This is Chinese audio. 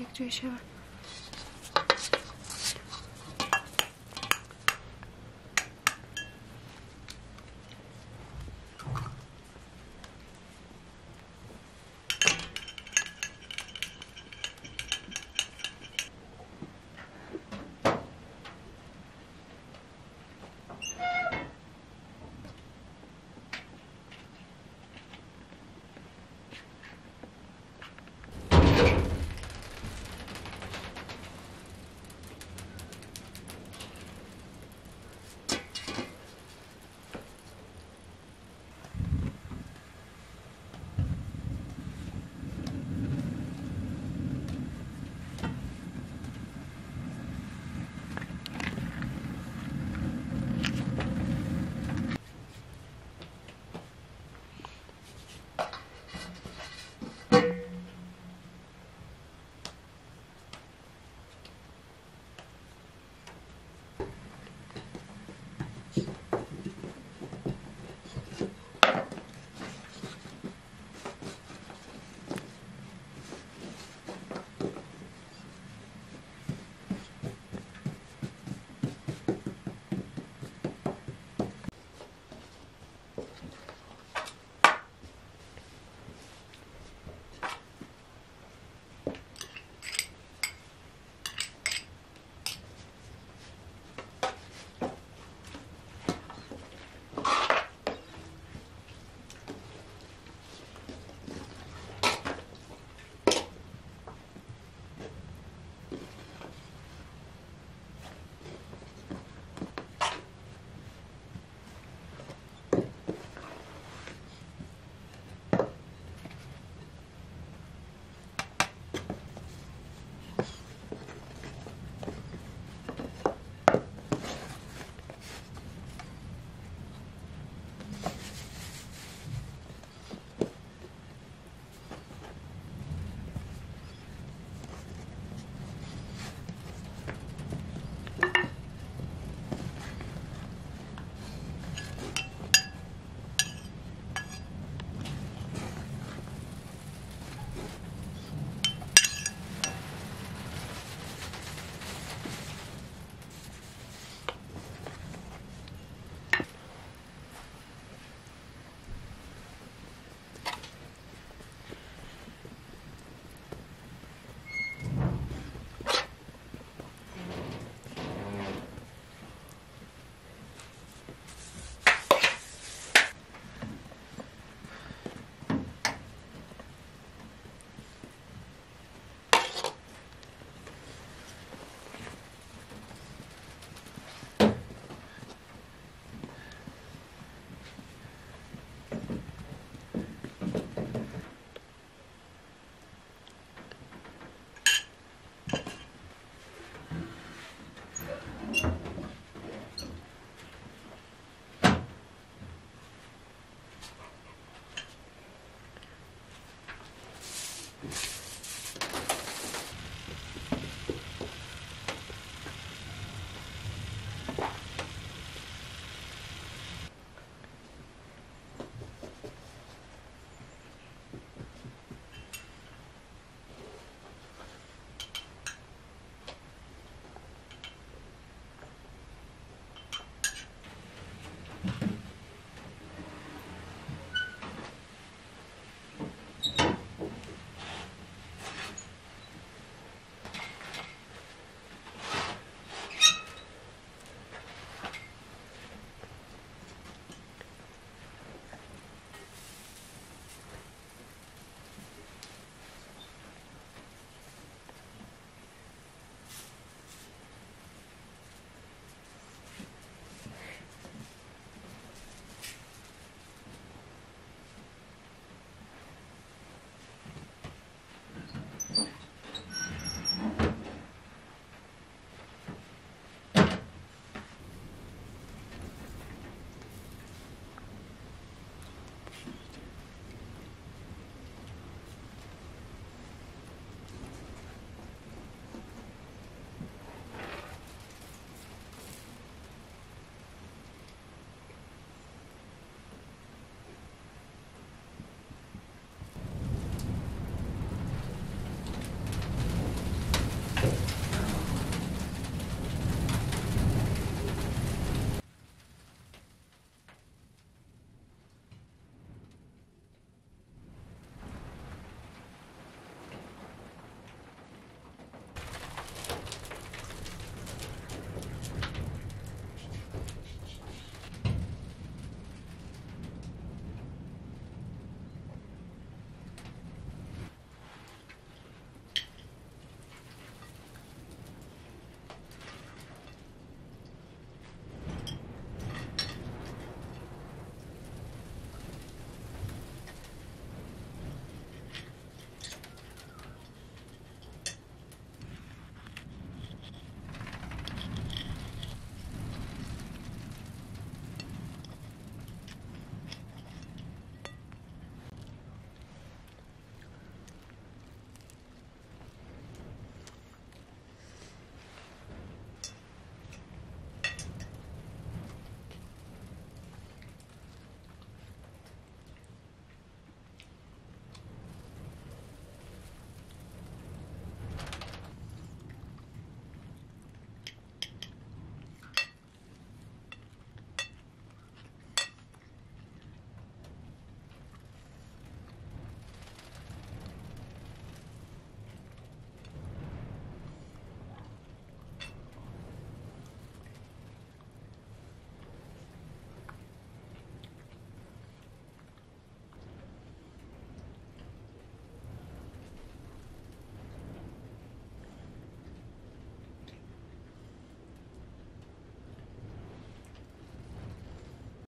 Teşekkür ederim.